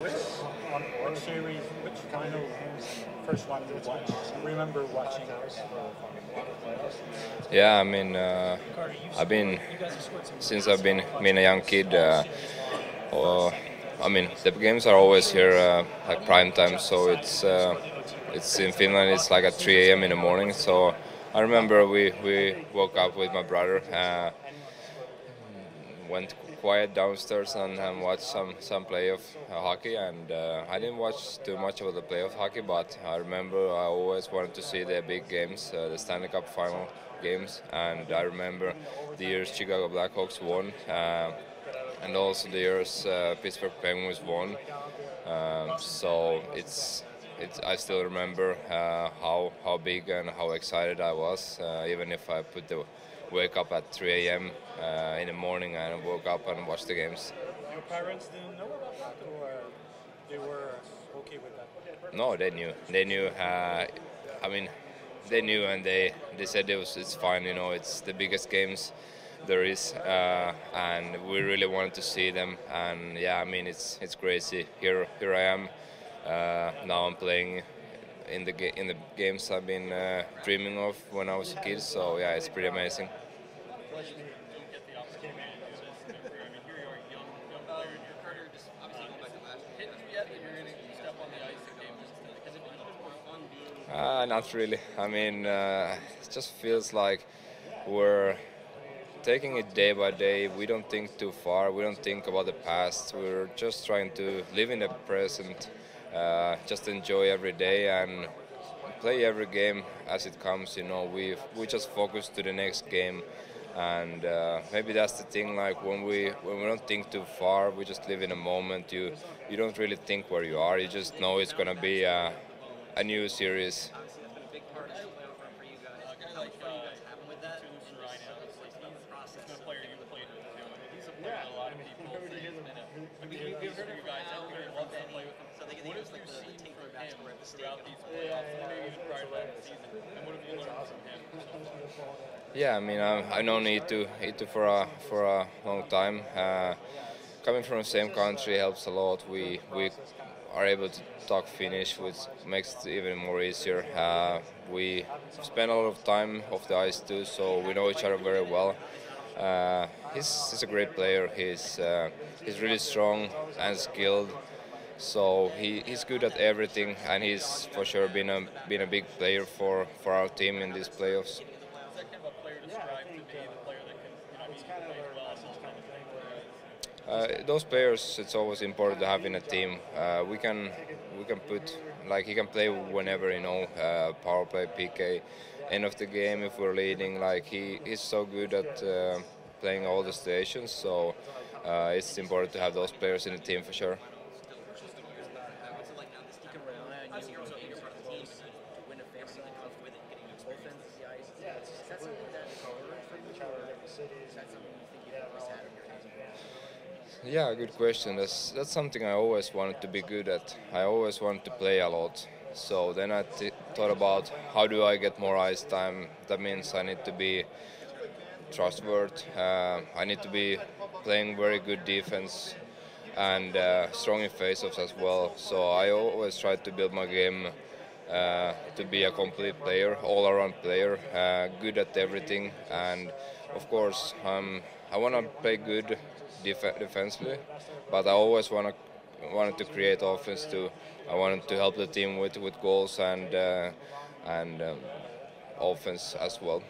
Which, um, series, which final first one you watched? Remember watching Yeah, I mean, uh, I've been since I've been been a young kid. Uh, or, I mean, the games are always here uh, like prime time, so it's uh, it's in Finland. It's like at 3 a.m. in the morning. So I remember we we woke up with my brother, uh, went quiet downstairs and, and watched some some play of uh, hockey. And uh, I didn't watch too much of the playoff hockey, but I remember I always wanted to see the big games, uh, the Stanley Cup final games. And I remember the years Chicago Blackhawks won. Uh, and also the years uh, Pittsburgh Penguins won. Um, so it's it's, I still remember uh, how how big and how excited I was, uh, even if I put the wake up at 3 a.m. Uh, in the morning and woke up and watched the games. Your parents didn't know about that, or they were okay with that? No, they knew. They knew. Uh, I mean, they knew, and they they said it was it's fine. You know, it's the biggest games there is, uh, and we really wanted to see them. And yeah, I mean, it's it's crazy. Here here I am. Uh, now I'm playing in the in the games I've been uh, dreaming of when I was a kid. So yeah, it's pretty amazing. Uh, not really. I mean, uh, it just feels like we're taking it day by day. We don't think too far. We don't think about the past. We're just trying to live in the present, uh, just enjoy every day and play every game as it comes. You know, we we just focus to the next game, and uh, maybe that's the thing. Like when we when we don't think too far, we just live in a moment. You you don't really think where you are. You just know it's gonna be a, a new series. Yeah, I mean, I, mean, I know Eetu, Eetu for a for a long time. Uh, coming from the same country helps a lot. We we are able to talk Finnish, which makes it even more easier. Uh, we spend a lot of time off the ice too, so we know each other very well. Uh, he's, he's a great player. He's uh, he's really strong and skilled. So he, he's good at everything, and he's for sure been a been a big player for, for our team in these playoffs. Uh, those players, it's always important to have in a team. Uh, we can we can put like he can play whenever you know uh, power play, PK, end of the game if we're leading. Like he is so good at uh, playing all the stations, so uh, it's important to have those players in the team for sure. Yeah, good question. That's that's something I always wanted to be good at. I always wanted to play a lot. So then I thought about how do I get more ice time. That means I need to be trustworthy. Uh, I need to be playing very good defense and uh, strong in faceoffs as well. So I always try to build my game uh, to be a complete player, all-around player, uh, good at everything, and of course um, I want to play good def- defensively, but I always want to wanted to create offense too. I wanted to help the team with, with goals and uh, and um, offense as well.